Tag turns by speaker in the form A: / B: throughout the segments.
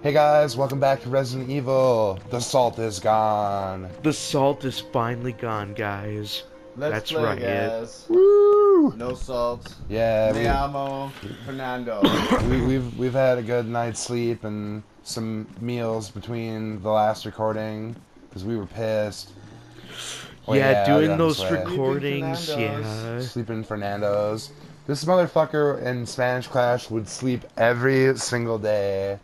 A: Hey guys, welcome back to Resident Evil. The salt is gone.
B: The salt is finally gone, guys.
C: Let's
B: That's
C: play,
B: right.
C: guys.
A: Woo!
C: No salt.
A: Yeah,
C: Me
A: we,
C: amo Fernando.
A: we, we've we've had a good night's sleep and some meals between the last recording because we were pissed. Oh,
B: yeah,
A: I
B: doing those
A: this
B: recordings,
C: Fernando's.
B: yeah.
A: Sleeping Fernando's. This motherfucker in Spanish class would sleep every single day.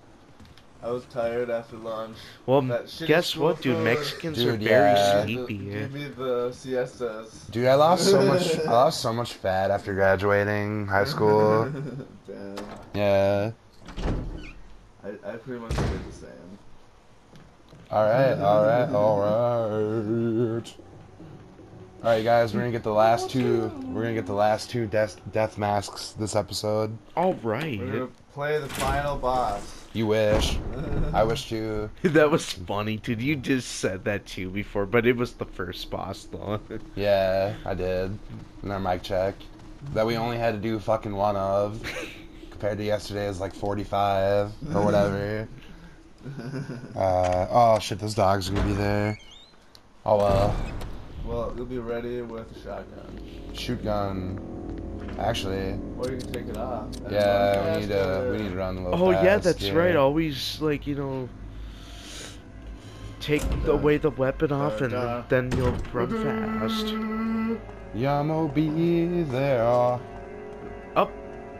C: I was tired after lunch.
B: Well, guess what, dude?
C: food.
B: Mexicans are
A: Dude,
B: very
A: yeah.
B: sleepy.
C: Give me the siestas.
A: Dude, I lost so much. I lost so much fat after graduating high school.
C: Damn.
A: Yeah.
C: I, I pretty much did the same.
A: All right. All right. All right. All right, guys. We're gonna get the last two. We're gonna get the last two death death masks this episode.
B: All
C: We're gonna play the final boss.
A: You wish. I wish too.
B: that was funny, dude. You just said that too before, but it was the first boss, though.
A: Yeah, I did. In our mic check, that we only had to do fucking one of, compared to yesterday, yesterday's like 45 or whatever. Uh, oh shit, those dogs are gonna be there. Oh well.
C: well, you'll be ready with a shotgun.
A: Shoot gun. Actually,
C: Or you can take it off. and
A: yeah, we need to
C: or-
A: we need to run a little.
B: Oh yeah, that's
A: yeah.
B: right. Always like you know, take away the weapon off, and
C: Da-da.
B: then you'll run fast.
A: Yamo be there.
B: Up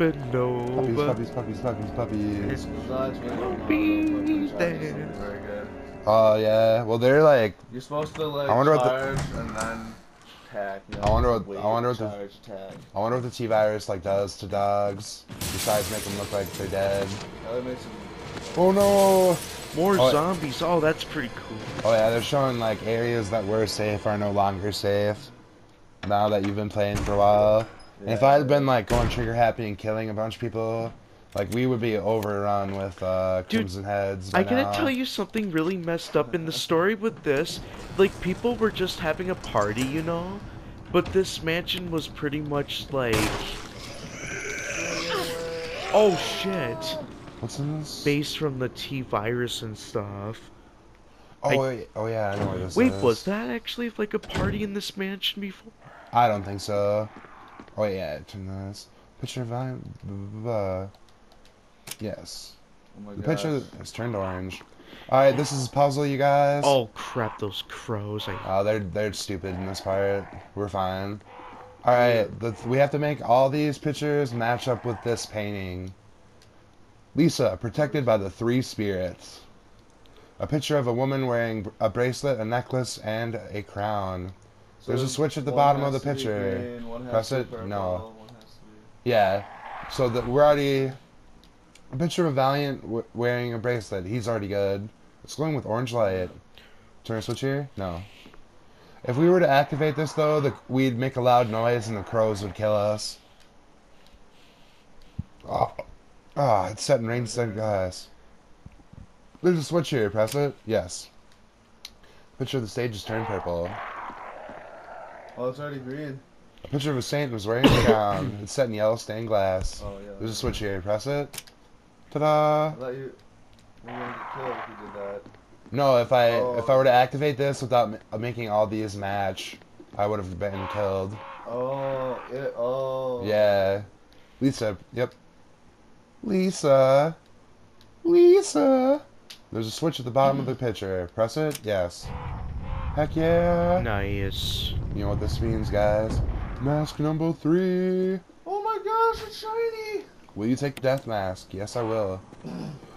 B: and
A: Puppies,
B: over.
A: puppies, puppies, puppies, puppies.
C: Besides, we
B: Be
C: know, but the shotgun's
B: there.
C: Very good.
A: Oh yeah. Well, they're like.
C: You're supposed to like
A: I wonder what the-
C: charge and then attack. You
A: I wonder what- I wonder what the-
C: attack.
A: I wonder what the T virus like does to dogs. Besides make them look like they're dead.
C: That them.
A: Oh no.
B: More
A: Oh,
B: zombies. Oh, that's pretty cool.
A: Oh yeah, they're showing like areas that were safe are no longer safe. Now that you've been playing for a while. And if I had been like going trigger happy and killing a bunch of people, like we would be overrun with uh,
B: Dude,
A: crimson heads.
B: I gotta
A: now.
B: tell you something really messed up in the story with this. Like, people were just having a party, you know? But this mansion was pretty much like. Oh shit!
A: What's in this?
B: Based from the T virus and stuff.
A: Oh
B: I-
A: wait, oh yeah, I know where this
B: Wait,
A: is.
B: was that actually like a party in this mansion before?
A: I don't think so. Oh yeah, turn this. Picture of I. Uh, yes.
C: Oh my
A: The
C: gosh.
A: picture has turned orange. All right, this is a puzzle, you guys.
B: Oh crap, those crows. I
A: Oh, they're they're stupid in this part. We're fine. All right, we have to make all these pictures match up with this painting. Lisa, protected by the three spirits. A picture of a woman wearing a bracelet, a necklace, and a crown.
C: So
A: there's a switch at the bottom of the picture.
C: green,
A: Press it?
C: purple,
A: No.
C: one has to be-
A: Yeah. So that we're already a picture of a Valiant w- wearing a bracelet. He's already good. It's going with orange light. Turn a switch here? No. If we were to activate this though, the, we'd make a loud noise and the crows would kill us. Oh, ah, it's set in rain stained glass. There's a switch here. Press it. Yes. Picture of the stage is turned purple.
C: Oh, it's already green.
A: A picture of a saint was wearing a gown. It's set in yellow stained glass.
C: Oh yeah.
A: There's a switch here. Press it. Ta-da!
C: I thought you were gonna get killed if you did that.
A: No, if I
C: Oh.
A: if I were to activate this without ma- uh, making all these match, I would have been killed.
C: Oh, it. Oh.
A: Yeah. Lisa. Yep. Lisa. Lisa. There's a switch at the bottom of the picture. Press it. Yes. Heck yeah.
B: nice.
A: You know what this means, guys? Mask number three.
C: Oh my gosh, it's shiny.
A: Will you take the death mask? Yes, I will.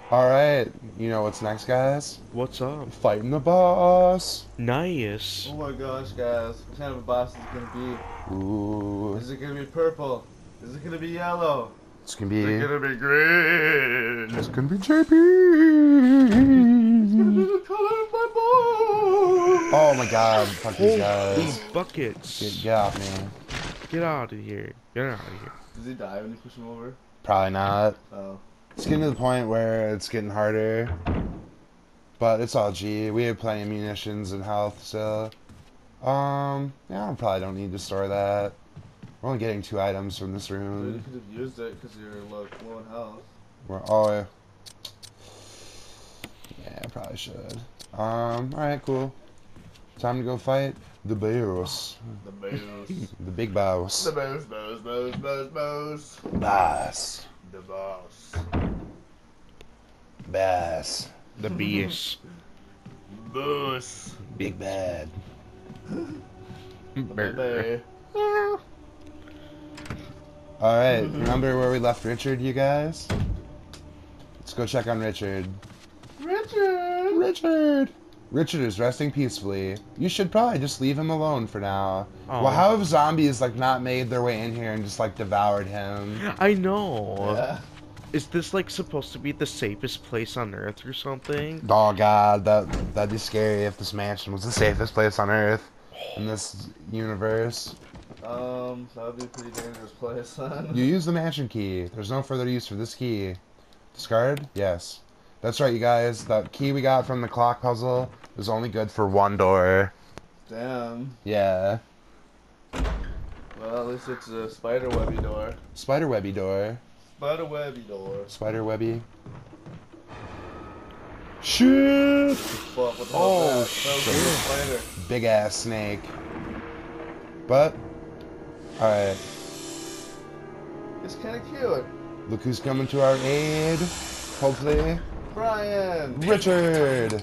A: All right. You know what's next, guys?
B: What's up?
A: Fighting the boss.
B: Nice.
C: Oh my gosh, guys. What kind of a boss is it gonna be?
A: Ooh.
C: be? Is it gonna be purple? Is it gonna be yellow?
A: It's gonna be.
C: it gonna be green?
A: It's gonna be
C: It's gonna be
A: JP.
C: the color of my bow.
A: Oh my god, fuck these
B: Holy
A: guys.
B: buckets.
A: Get, get off me.
B: Get out of here. Get out of here.
C: Does he die when you push him over?
A: Probably not.
C: Oh.
A: It's getting to the point where it's getting harder. But it's all G. We have plenty of munitions and health so Um, yeah, I probably don't need to store that. We're only getting two items from this
C: Dude, you could have used it because you're low, low in health.
A: We're, oh, yeah. I probably should. Um, alright, cool. Time to go fight the bears.
C: The boss.
A: The big boss.
C: the boss, boss, boss, boss, boss.
A: Boss.
C: The boss.
A: Bass.
B: The beast.
C: Boss.
A: Big bad.
C: Baby.
A: Alright, remember where we left Richard, you guys? Let's go check on Richard.
C: Richard.
A: Richard! Richard is resting peacefully. You should probably just leave him alone for now.
B: Oh.
A: Well, how have zombies like not made their way in here and just like devoured him?
B: I know.
C: Yeah.
B: Is this like supposed to be the safest place on Earth or something?
A: Oh god, that that'd be scary if this mansion was the safest place on Earth in this universe.
C: Um, that would be a pretty dangerous place, son.
A: You use the mansion key. There's no further use for this key. Discard? Yes. That's right, you guys. That key we got from the clock puzzle is only good for one door.
C: Damn.
A: Yeah.
C: Well, at least it's a spider webby door.
A: Spider webby door.
C: Spider webby door.
A: Spider webby. Shit!
C: Fuck,
A: Oh,
C: hell is that? That was
A: shit. Big ass snake. But, alright.
C: It's kind of cute.
A: Look who's coming to our aid. Hopefully.
C: Brian.
A: Richard!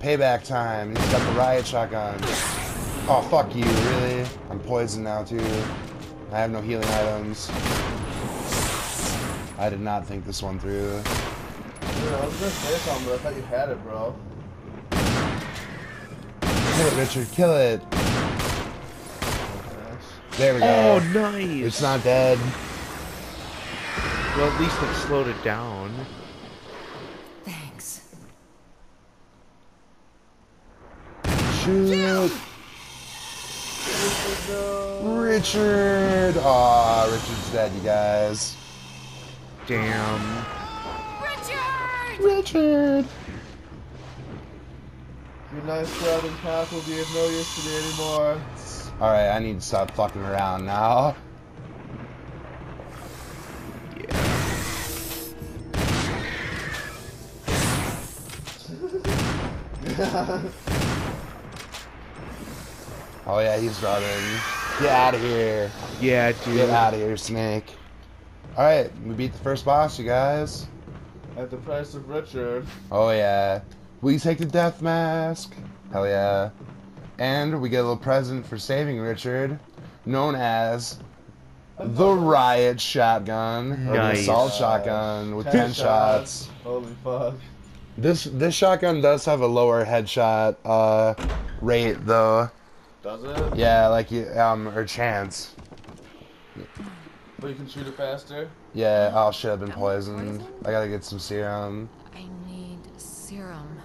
A: Payback time. He's got the riot shotgun. Oh, fuck you, really? I'm poisoned now, too. I have no healing items. I did not think this one through.
C: Dude, I was gonna say something, but I thought you had it, bro.
A: Kill it, Richard, kill it! There we go.
B: Oh, nice.
A: It's not dead.
B: Well, at least it slowed it down.
A: Shoot! Richard! Aw, Richard's dead, you guys.
B: Damn.
D: Richard!
A: Richard!
C: Your nice driving path will be of no use to me anymore.
A: Alright, I need to stop fucking around now.
B: Yeah.
A: Oh yeah, he's running. Get out of here.
B: Yeah, dude.
A: Get out of here, Snake. Alright, we beat the first boss, you guys.
C: At the price of Richard.
A: Oh yeah. We take the death mask? Hell yeah. And we get a little present for saving Richard, known as the riot shotgun or the
B: Nice.
A: assault shotgun with 10 shots.
C: Holy fuck.
A: This this shotgun does have a lower headshot uh rate though.
C: Does it?
A: Yeah, like you um or chance.
C: But you can shoot it faster?
A: Yeah, oh shit, I've been poisoned.
D: poisoned?
A: I gotta get some serum.
D: I need serum.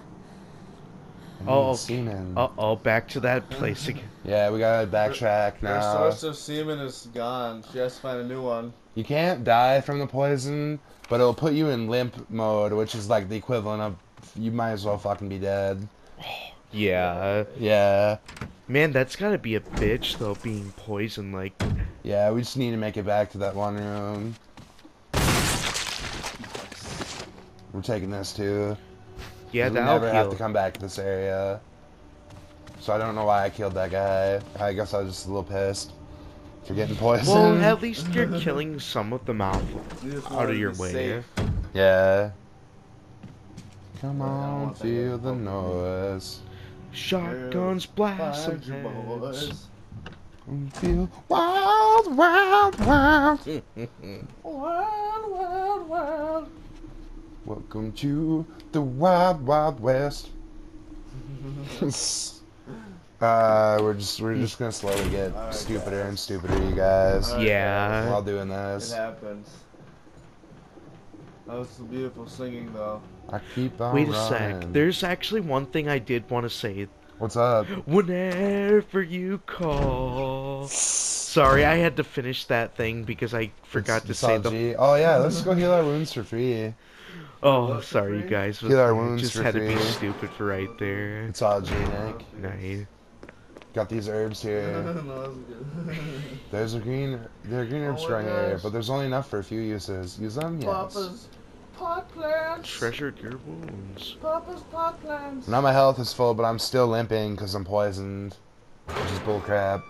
A: I need
B: Oh,
A: semen.
B: Uh oh, back to that place again.
A: Yeah, we gotta backtrack
C: Her
A: now.
C: source of semen is gone. She has to find a new one.
A: You can't die from the poison, but it'll put you in limp mode, which is like the equivalent of you might as well fucking be dead.
B: Yeah.
A: Yeah.
B: Man, that's gotta be a bitch, though, being poisoned. Like,
A: Yeah, we just need to make it back to that one room. We're taking this too.
B: yeah,
A: we
B: that'll
A: never have to come back to this area. So I don't know why I killed that guy. I guess I was just a little pissed for getting poisoned.
B: Well, at least you're killing some of them out, out of your way.
C: safe.
A: Yeah. Come on, feel the noise.
B: Shotguns blast some
C: Find your boys.
A: Feel wild, wild, wild.
C: Wild, wild, wild.
A: Welcome to the wild, wild west. uh, we're just we're just gonna slowly get
C: Alright,
A: stupider
C: guys.
A: and stupider, you guys.
C: Alright,
B: Yeah.
A: While doing
C: It
A: this,
C: happens. That was some beautiful singing, though.
A: I keep on
B: Wait a
A: running.
B: sec. There's actually one thing I did want to say.
A: What's up?
B: Whenever you call. Sorry, I had to finish that thing because I forgot
A: It's-
B: to say
A: it's all
B: the.
A: Oh yeah, let's go heal our wounds for free.
B: Oh,
C: What,
B: sorry, you guys.
A: Heal our
B: I
A: wounds
B: just
A: for
B: had to be stupid for right there.
A: It's all G, Nick.
B: Nice.
A: Got these herbs here.
C: no, that good.
A: There's a green, there are green herbs
C: Oh my
A: growing here,
C: gosh.
A: but there's only enough for a few uses. Use them, yes.
C: Papa's, pot plants.
B: Treasured your wounds.
C: Papa's pot plants.
A: Now my health is full, but I'm still limping because I'm poisoned. Which is bullcrap.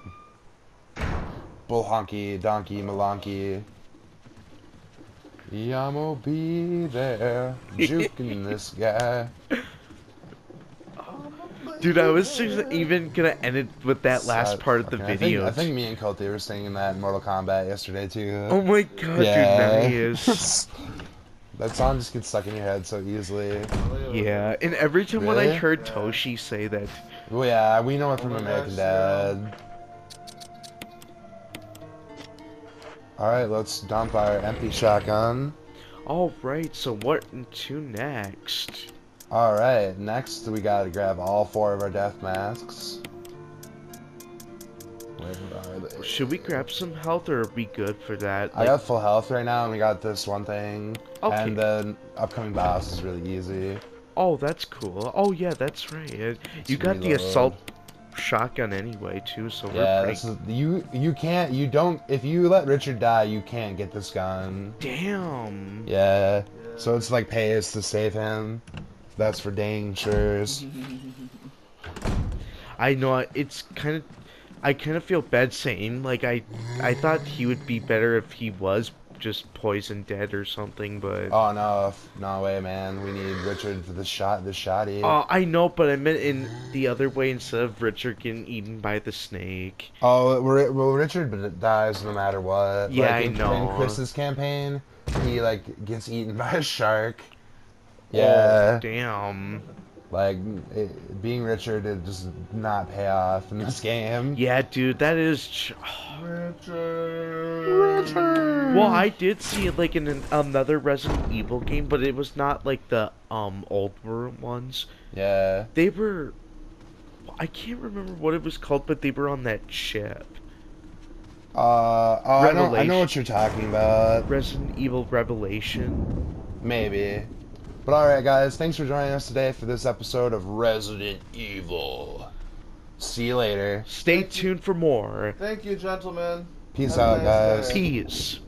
A: Bull honky, donkey, malonky. Yeah, I'm gonna be there, juking this guy.
B: Dude, I was just even gonna end it with that last part of the
A: fucking- I think-
B: video.
A: I think, me and Coty were singing that in Mortal Kombat yesterday too.
B: Oh my god,
A: yeah.
B: dude, nice.
A: That song just gets stuck in your head so easily.
B: Yeah, and every time when I heard
C: Yeah.
B: Toshi say that,
A: Well, yeah, we know it from
C: Oh
A: American
C: gosh, uh,
A: Dad. Alright, let's dump our empty shotgun.
B: alright, so what to next?
A: Alright, next we gotta grab all four of our death masks. Where are they?
B: Should we grab some health or be good for that?
A: I got full health right now, and we got this one thing.
B: Okay.
A: And then upcoming boss is really easy.
B: Oh, that's cool. Oh yeah, that's right. You got the assault shotgun anyway too, so we're
A: Yeah,
B: pretty...
A: is you. You can't. You don't. If you let Richard die, you can't get this gun.
B: Damn.
A: Yeah. So it's like pay us to save him. That's for dang sure's.
B: I know it's kind of I kind of feel bad saying like I I thought he would be better if he was just poison dead or something, but
A: Oh no, no way, man. We need Richard for the shot. The shotty.
B: Oh, I know, but I meant in the other way instead of Richard getting eaten by the snake.
A: Oh, well, Richard dies no matter what.
B: Yeah,
A: like
B: I
A: in,
B: know.
A: In Chris's campaign, he like gets eaten by a shark. Oh, yeah,
B: Oh, damn.
A: Like it, being Richard it does not pay off in this game.
B: Yeah, dude, that is. Ch-
A: Richard.
B: well, I did see it like in an, another Resident Evil game, but it was not like the um old ones.
A: Yeah.
B: They were. I can't remember what it was called, but they were on that ship.
A: Uh, oh, I know, I know what you're talking about.
B: Resident Evil Revelation.
A: Maybe. But alright, guys, thanks for joining us today for this episode of Resident Evil. See you later.
B: Stay tuned for more.
C: Thank you, gentlemen.
A: Peace
C: Have
A: out,
C: nice
A: guys.
C: day.
B: Peace.